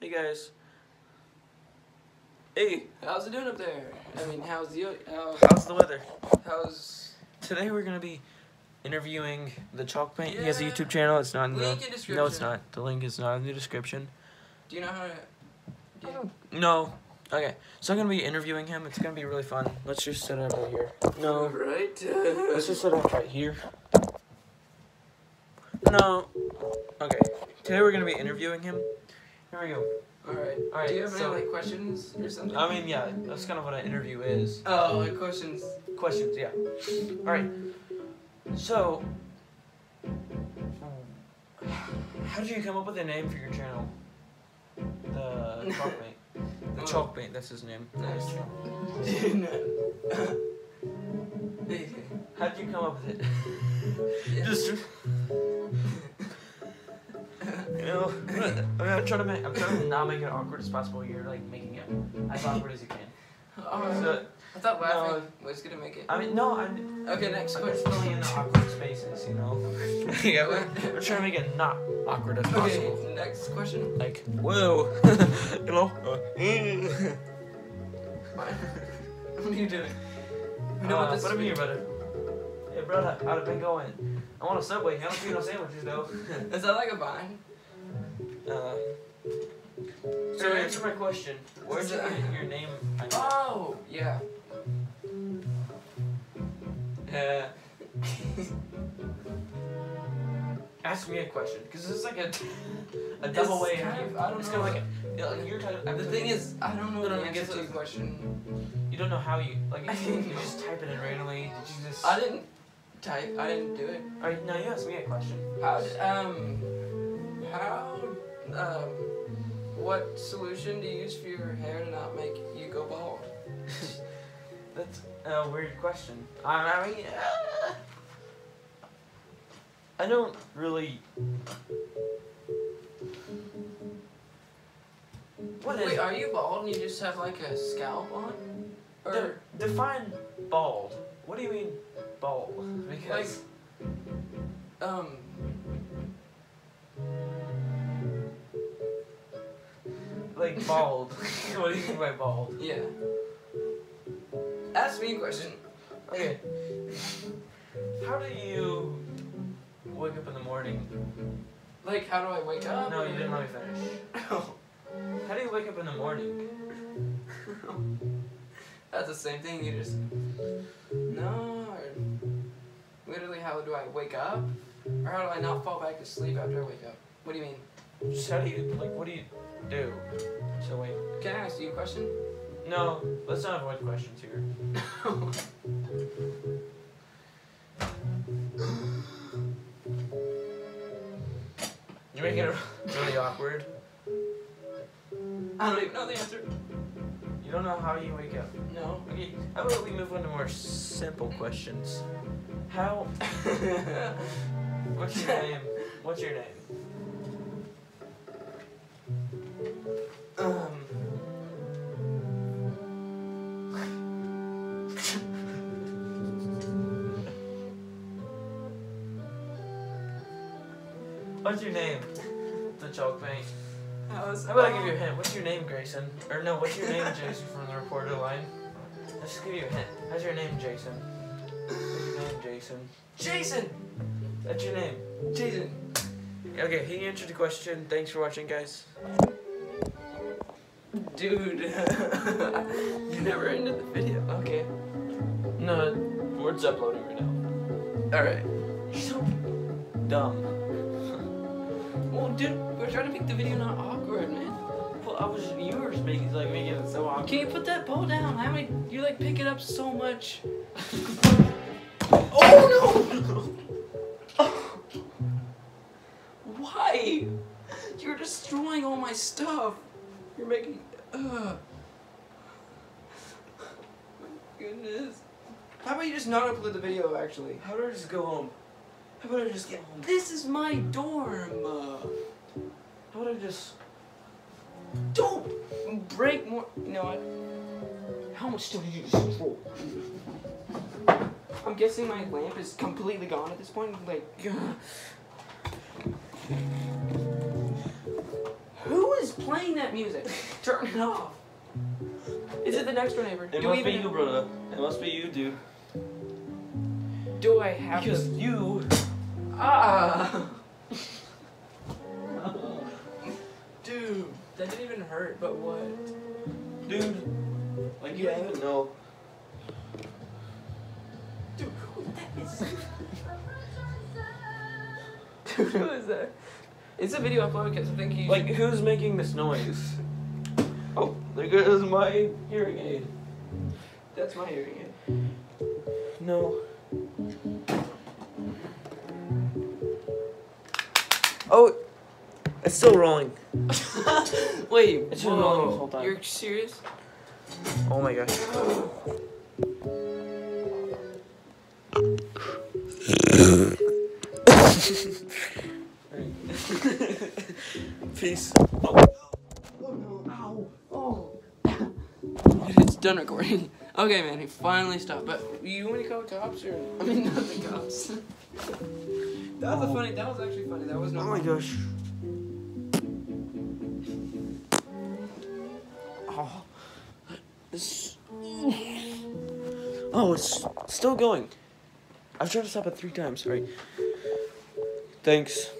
Hey guys. Hey, How's it doing up there? I mean, how's the how, uh, how's the weather? how's Today we're gonna be interviewing the Chalk Paint. He has a YouTube channel. It's not in the. in description? No, it's not. The link is not in the description. Do you know how to? Do you, No. Okay, so I'm gonna be interviewing him. It's gonna be really fun. Let's just set it up right here. No. right. Let's just set it up right here. No. Okay. Today we're gonna be interviewing him. Here we go. All right. All right, Do you have so- any like questions or something? I mean, yeah, that's kind of what an interview is. Oh, like questions. Questions, yeah. All right. So, how did you come up with a name for your channel? The chalk paint. The Oh. chalk paint. That's his name. Nice. How did you come up with it? Just. You know, I'm, I'm trying to make. I'm trying to not make it awkward as possible. You're like making it as awkward as you can. Alright. So, I thought laughing no. was gonna make it. I mean, no, I'm. Okay, next I'm question. just filling in the awkward spaces, you know. yeah, we're, we're trying to make it not awkward as possible. Okay, next question. Like, whoa, you know. Fine. what are you doing? You know uh, what this put him is? here, brother. Hey, brother, how'd it been going? I want a subway. I don't see no sandwiches though. Is that like a vine? Uh, so answer my question. Where'd you get your name? Oh, yeah. Uh, ask me a question, because this is like a a double It's way. kind of- I don't it's know. kind of like a, like you're talking. The thing is, I don't know No, no, the answer to your question. you don't know how you like. You, you just type it in randomly. Did you just? I didn't type. I didn't do it. All right, now you ask me a question. How um how um what solution do you use for your hair to not make you go bald? That's a weird question. I, I mean, uh, I don't really. What is Wait, are you bald and you just have like a scalp on? Or De- define bald. What do you mean bald? Because um like bald. what do you mean by bald? yeah. Ask me a question. Okay. How do you wake up in the morning? Like how do I wake up? No, you didn't let me finish. How do you wake up in the morning? That's the same thing. You just no. Literally, how do I wake up? Or how do I not fall back to sleep after I wake up? What do you mean? Just how do you like? What do you do? So wait. Can I ask you a question? No, let's not avoid questions here. You're making it really awkward. I don't even know the answer. You don't know how you wake up. No. Okay, how about we move on to more simple questions? How? What's your name? What's your name? What's your name? The chalk paint. How is? How about I give you a hint? What's your name, Grayson? Or no, what's your name, Jason, from the reporter line? Let's just give you a hint. How's your name, Jason? What's your name, Jason? Jason. That's your name. Jason. Okay, he answered the question. Thanks for watching, guys. Dude. you never ended the video. Okay. No, we're uploading right now. All right. You're so dumb. Well, dude, we're trying to make the video not awkward, man. Well, I was you were making like making it so awkward. Can you put that ball down? How many? You like pick it up so much. Oh no! Why? You're destroying all my stuff. You're making. Uh. My goodness. How about you just not upload the video, actually? How do I just go home? How about I just get home? This is my dorm. Uh, How about I just? don't break more. You know what? How much stuff did you destroy? I'm guessing my lamp is completely gone at this point. Like, who is playing that music. Turn it off. Is it the next door neighbor? It do must be you, brother. It must be you, dude. do I have to. Because to? you. Ah. Dude, that didn't even hurt. But what? Dude. Like you haven't no. Dude, who that is? Dude, who is that? It's a video upload because I think he. Like who's making this noise? Oh, there goes my hearing aid. that's my hearing aid. No. Oh, it's still rolling. Wait, It's been rolling this whole time. You're serious? Oh my gosh. Peace. Oh. oh, oh. It's done recording. Okay, man, he finally stopped. But you want to call the cops or? I mean, not the cops. That was a funny. That was actually funny. That was no. Oh my gosh. Oh. This. Oh, it's still going. I've tried to stop it three times. Alright. Thanks.